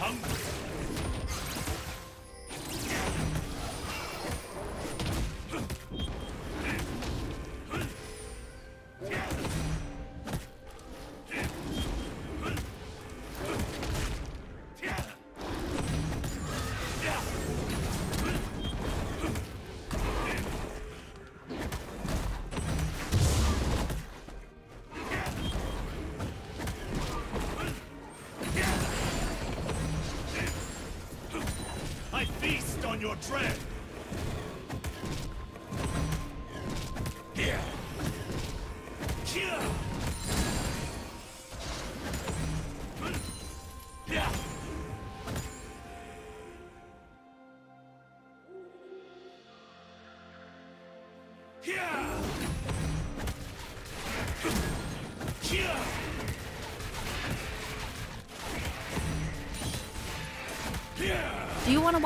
I feast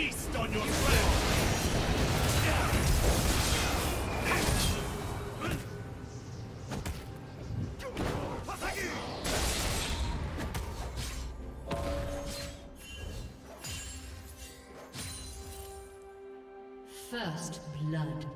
On your! First blood.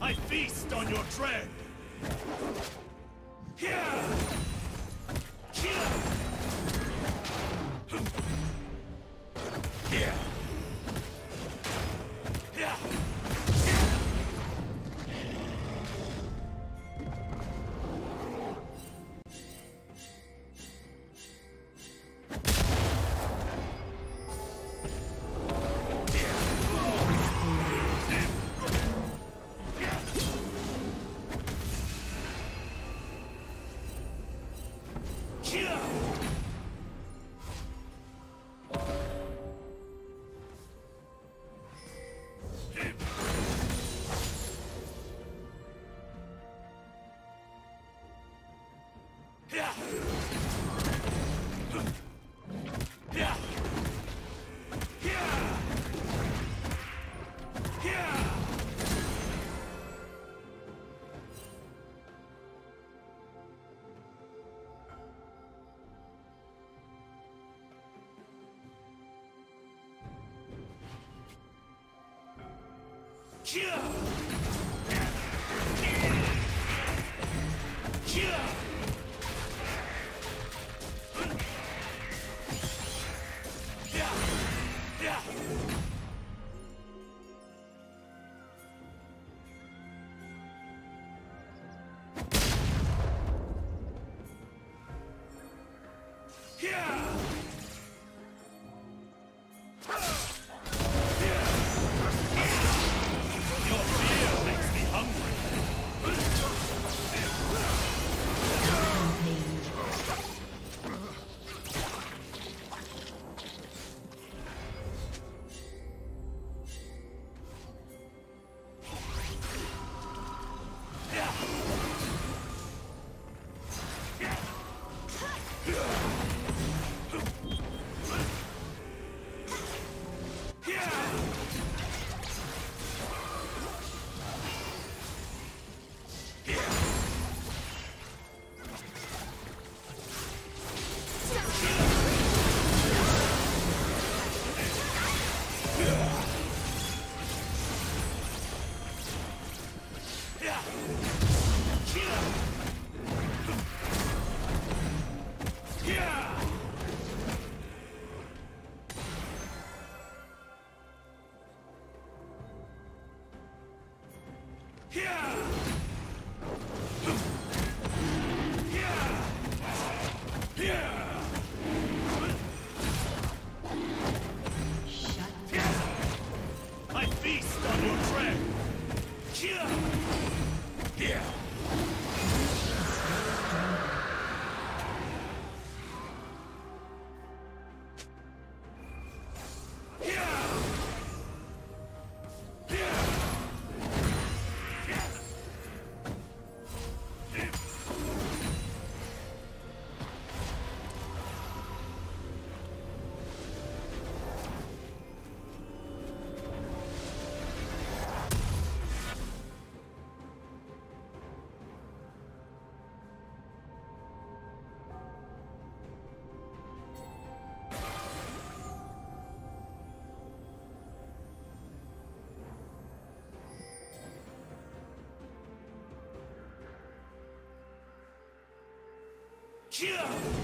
I feast on your tread! Yeah. Yeah. Achoo!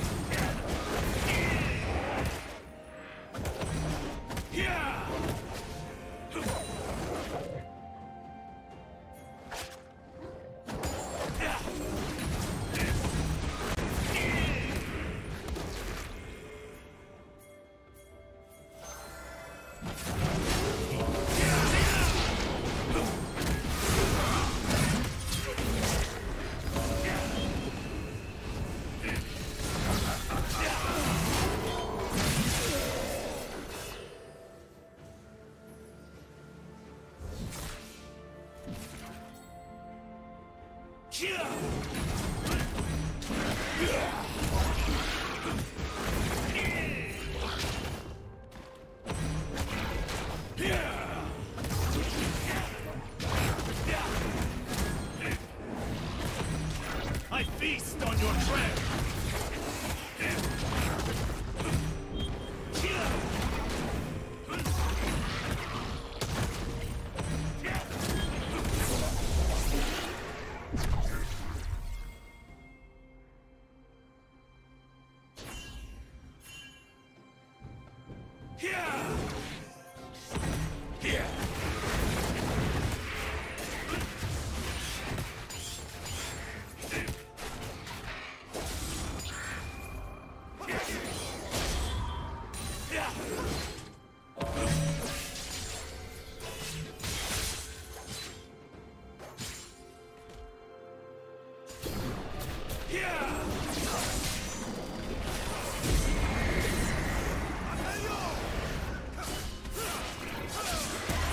Cheer! Yeah!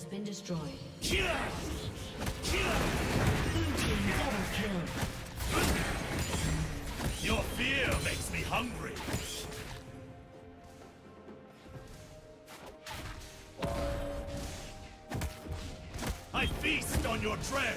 Has been destroyed. Blue double kill. Your fear makes me hungry. I feast on your dread.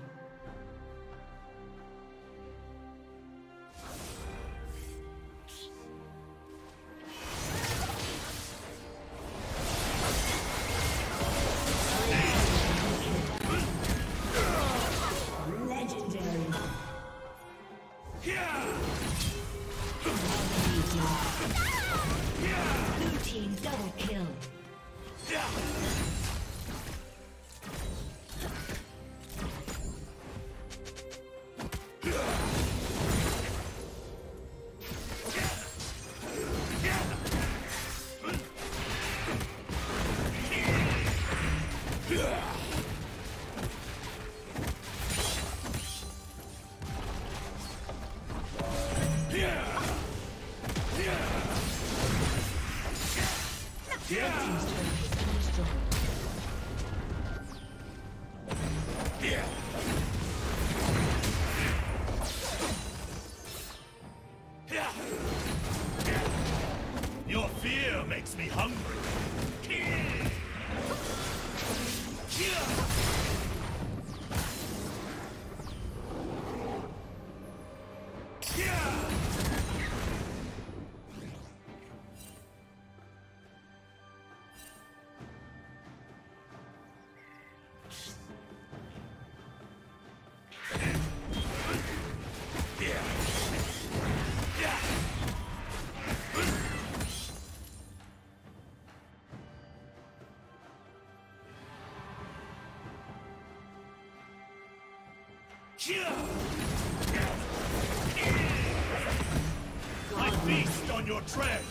Red feast